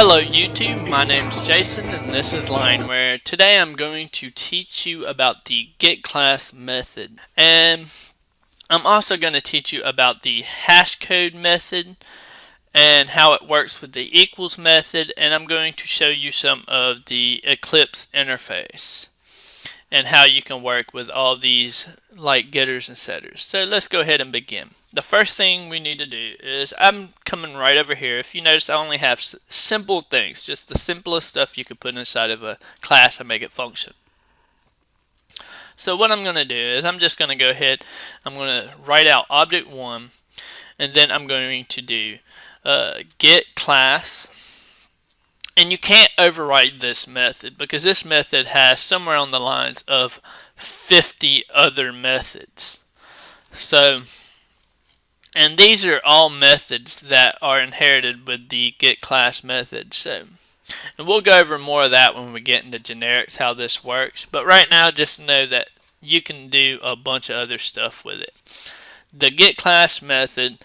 Hello YouTube, my name is Jason and this is Lineware. Today I'm going to teach you about the get class method and I'm also going to teach you about the hash code method and how it works with the equals method and I'm going to show you some of the Eclipse interface and how you can work with all these like getters and setters. So let's go ahead and begin the first thing we need to do is I'm coming right over here. If you notice, I only have simple things, just the simplest stuff you could put inside of a class and make it function. So what I'm going to do is I'm just going to go ahead, I'm going to write out object 1, and then I'm going to do uh, get class. And you can't overwrite this method because this method has somewhere on the lines of 50 other methods. So and these are all methods that are inherited with the get class method. So, and we'll go over more of that when we get into generics, how this works. But right now, just know that you can do a bunch of other stuff with it. The get class method,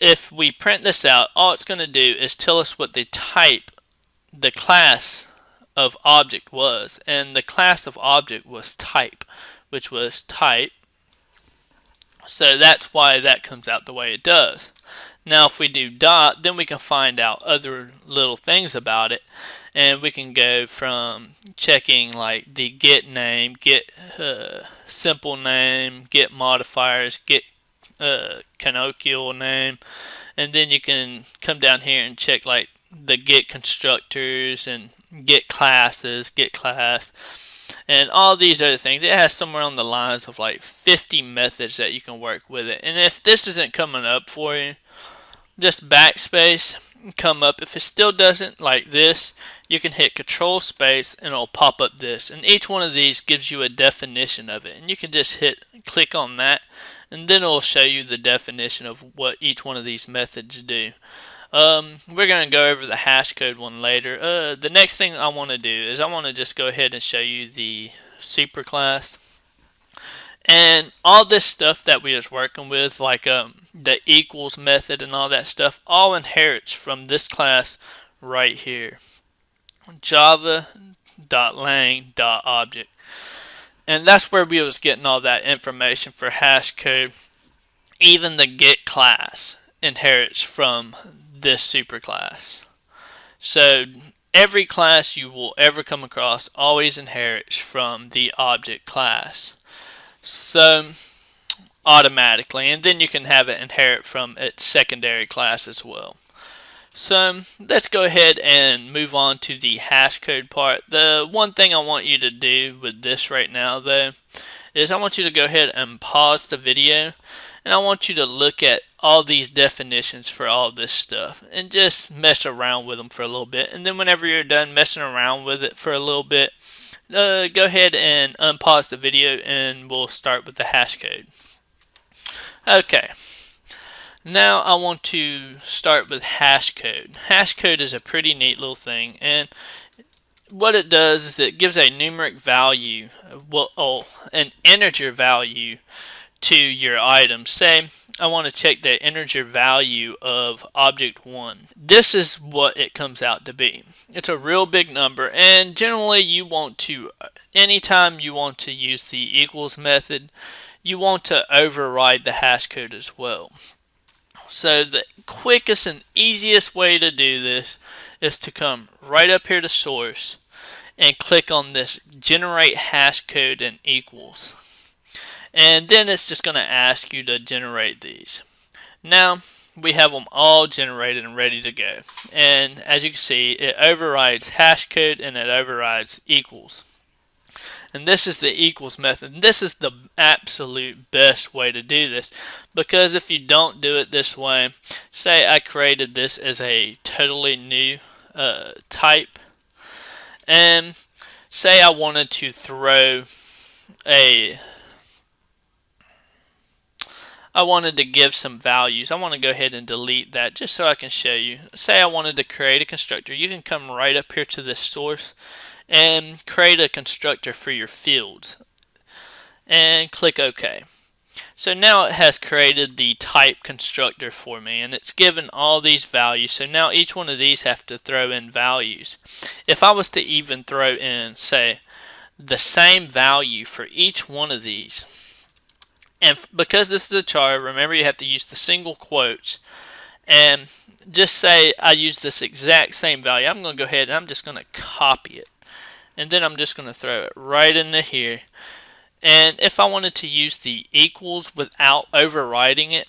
if we print this out, all it's going to do is tell us what the type, the class of object was. And the class of object was type, which was type so that's why that comes out the way it does. Now if we do dot, then we can find out other little things about it. And we can go from checking like the get name, get uh, simple name, get modifiers, get uh, canonical name. And then you can come down here and check like the get constructors and get classes, get class and all these other things. It has somewhere on the lines of like 50 methods that you can work with it. And if this isn't coming up for you, just backspace, and come up. If it still doesn't, like this, you can hit control space and it'll pop up this. And each one of these gives you a definition of it. And you can just hit click on that and then it'll show you the definition of what each one of these methods do. Um, we're going to go over the hash code one later. Uh, the next thing I want to do is I want to just go ahead and show you the superclass. And all this stuff that we was working with, like um, the equals method and all that stuff, all inherits from this class right here. java.lang.object. And that's where we was getting all that information for hash code. Even the get class inherits from this superclass. So every class you will ever come across always inherits from the object class. So automatically and then you can have it inherit from its secondary class as well. So let's go ahead and move on to the hash code part. The one thing I want you to do with this right now though is I want you to go ahead and pause the video and I want you to look at all these definitions for all this stuff and just mess around with them for a little bit. And then whenever you're done messing around with it for a little bit, uh, go ahead and unpause the video and we'll start with the hash code. Okay. Now I want to start with hash code. Hash code is a pretty neat little thing and what it does is it gives a numeric value, well, oh, an integer value to your item. Say I want to check the integer value of object 1. This is what it comes out to be. It's a real big number and generally you want to, anytime you want to use the equals method, you want to override the hash code as well. So the quickest and easiest way to do this is to come right up here to source and click on this generate hash code and equals and then it's just going to ask you to generate these. Now we have them all generated and ready to go. And as you can see it overrides hash code and it overrides equals. And this is the equals method. And this is the absolute best way to do this because if you don't do it this way say I created this as a totally new uh, type and say I wanted to throw a I wanted to give some values. I want to go ahead and delete that just so I can show you. Say I wanted to create a constructor. You can come right up here to this source and create a constructor for your fields and click OK. So now it has created the type constructor for me and it's given all these values. So now each one of these have to throw in values. If I was to even throw in, say, the same value for each one of these, and because this is a chart, remember you have to use the single quotes, and just say I use this exact same value. I'm going to go ahead and I'm just going to copy it. And then I'm just going to throw it right into here. And if I wanted to use the equals without overriding it,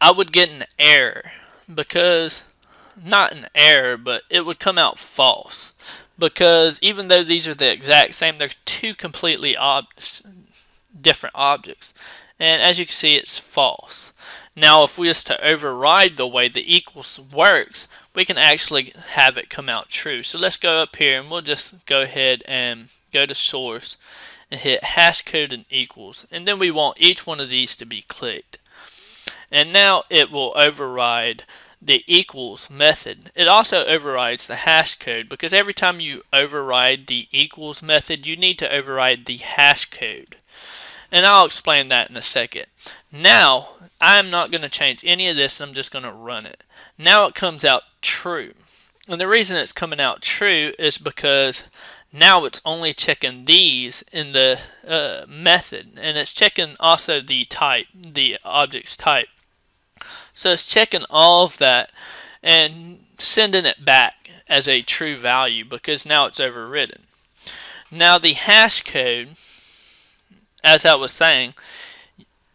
I would get an error because, not an error, but it would come out false. Because even though these are the exact same, they're two completely ob different objects. And as you can see, it's false. Now, if we was to override the way the equals works, we can actually have it come out true. So let's go up here and we'll just go ahead and go to source and hit hash code and equals. And then we want each one of these to be clicked. And now it will override the equals method. It also overrides the hash code because every time you override the equals method, you need to override the hash code. And I'll explain that in a second. Now, I'm not going to change any of this. I'm just going to run it. Now it comes out true. And the reason it's coming out true is because now it's only checking these in the uh, method. And it's checking also the type, the object's type. So it's checking all of that and sending it back as a true value because now it's overridden. Now the hash code, as I was saying,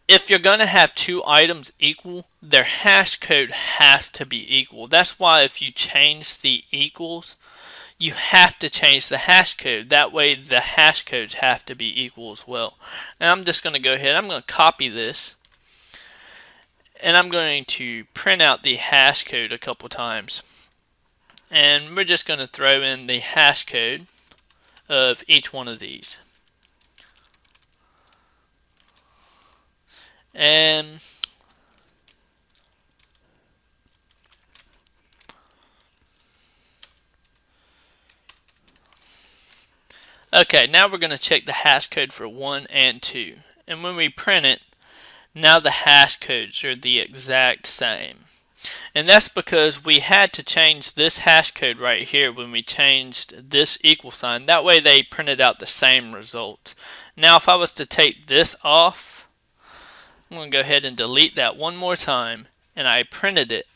if you're going to have two items equal, their hash code has to be equal. That's why if you change the equals, you have to change the hash code. That way the hash codes have to be equal as well. And I'm just going to go ahead, I'm going to copy this. And I'm going to print out the hash code a couple times. And we're just going to throw in the hash code of each one of these. And Okay, now we're going to check the hash code for 1 and 2. And when we print it, now the hash codes are the exact same. And that's because we had to change this hash code right here when we changed this equal sign. That way they printed out the same result. Now if I was to take this off, I'm going to go ahead and delete that one more time and I printed it.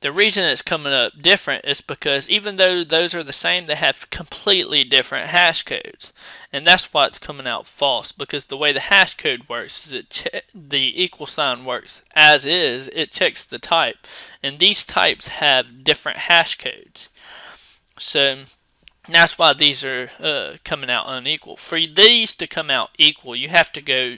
The reason it's coming up different is because even though those are the same, they have completely different hash codes. And that's why it's coming out false because the way the hash code works is it the equal sign works as is, it checks the type. And these types have different hash codes. So that's why these are uh, coming out unequal. For these to come out equal, you have to go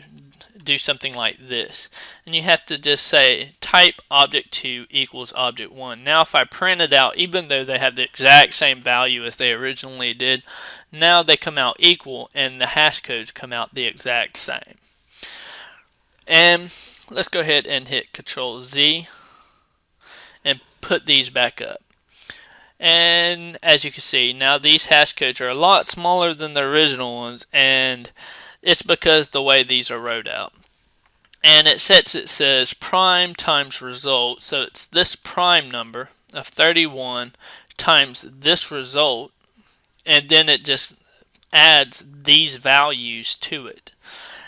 do something like this. And you have to just say type object 2 equals object 1. Now if I print it out, even though they have the exact same value as they originally did, now they come out equal and the hash codes come out the exact same. And let's go ahead and hit Control Z and put these back up. And as you can see, now these hash codes are a lot smaller than the original ones and it's because the way these are wrote out. And it sets it says prime times result. So it's this prime number of 31 times this result. And then it just adds these values to it.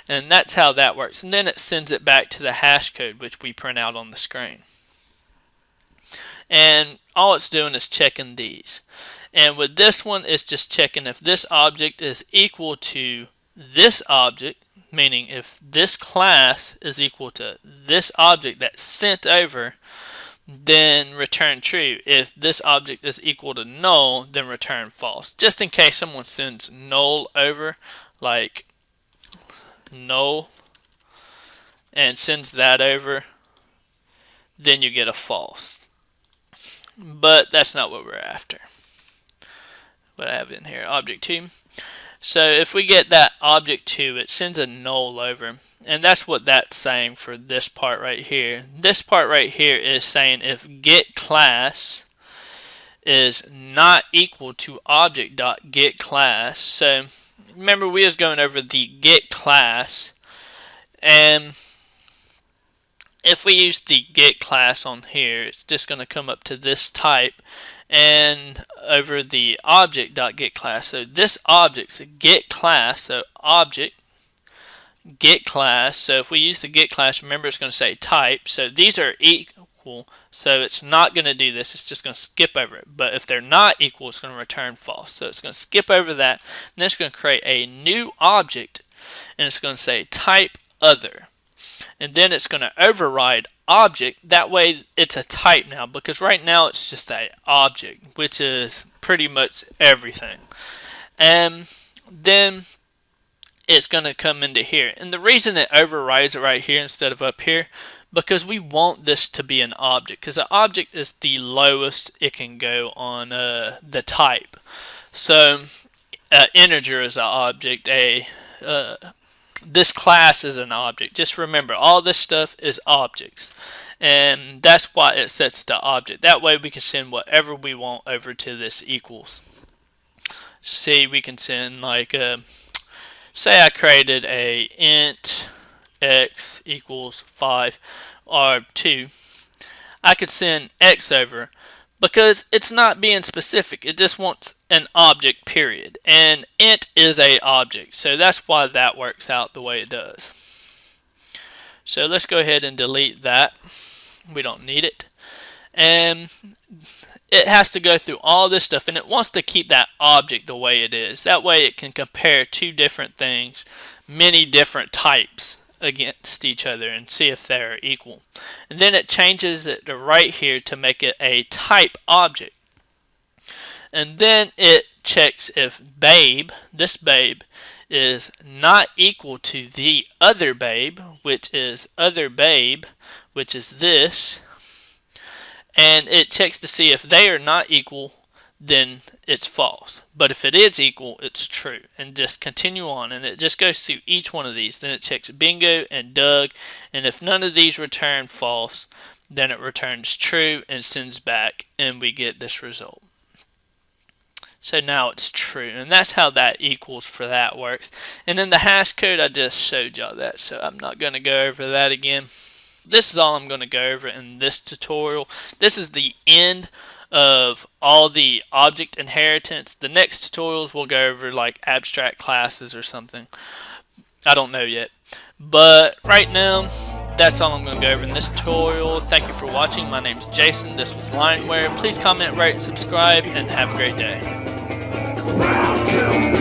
And that's how that works. And then it sends it back to the hash code, which we print out on the screen. And all it's doing is checking these. And with this one, it's just checking if this object is equal to this object, meaning if this class is equal to this object that's sent over, then return true. If this object is equal to null, then return false. Just in case someone sends null over, like null, and sends that over, then you get a false. But that's not what we're after. What I have in here, object 2. So if we get that object 2, it sends a null over. And that's what that's saying for this part right here. This part right here is saying if get class is not equal to object dot get class. So remember we was going over the get class and if we use the get class on here it's just going to come up to this type and over the object.get class so this object's a get class so object get class so if we use the get class remember it's going to say type. So these are equal so it's not going to do this it's just going to skip over it. But if they're not equal it's going to return false. So it's going to skip over that and then it's going to create a new object and it's going to say type other and then it's going to override object. That way it's a type now because right now it's just a object which is pretty much everything. And then it's going to come into here. And the reason it overrides it right here instead of up here because we want this to be an object because the object is the lowest it can go on uh, the type. So uh, integer is an object a uh, this class is an object. Just remember, all this stuff is objects. And that's why it sets the object. That way we can send whatever we want over to this equals. See, we can send like, uh, say I created a int x equals 5 or 2. I could send x over because it's not being specific. It just wants an object, period. And int is a object, so that's why that works out the way it does. So let's go ahead and delete that. We don't need it. And it has to go through all this stuff, and it wants to keep that object the way it is. That way it can compare two different things, many different types against each other and see if they're equal. And then it changes it to right here to make it a type object. And then it checks if babe, this babe, is not equal to the other babe, which is other babe, which is this. And it checks to see if they are not equal then it's false. But if it is equal, it's true. And just continue on. And it just goes through each one of these. Then it checks bingo and Doug. And if none of these return false, then it returns true and sends back. And we get this result. So now it's true. And that's how that equals for that works. And then the hash code, I just showed y'all that. So I'm not going to go over that again. This is all I'm going to go over in this tutorial. This is the end of all the object inheritance. The next tutorials will go over like abstract classes or something. I don't know yet. But right now, that's all I'm going to go over in this tutorial. Thank you for watching. My name is Jason. This was Lineware. Please comment, rate, subscribe, and have a great day. Round two.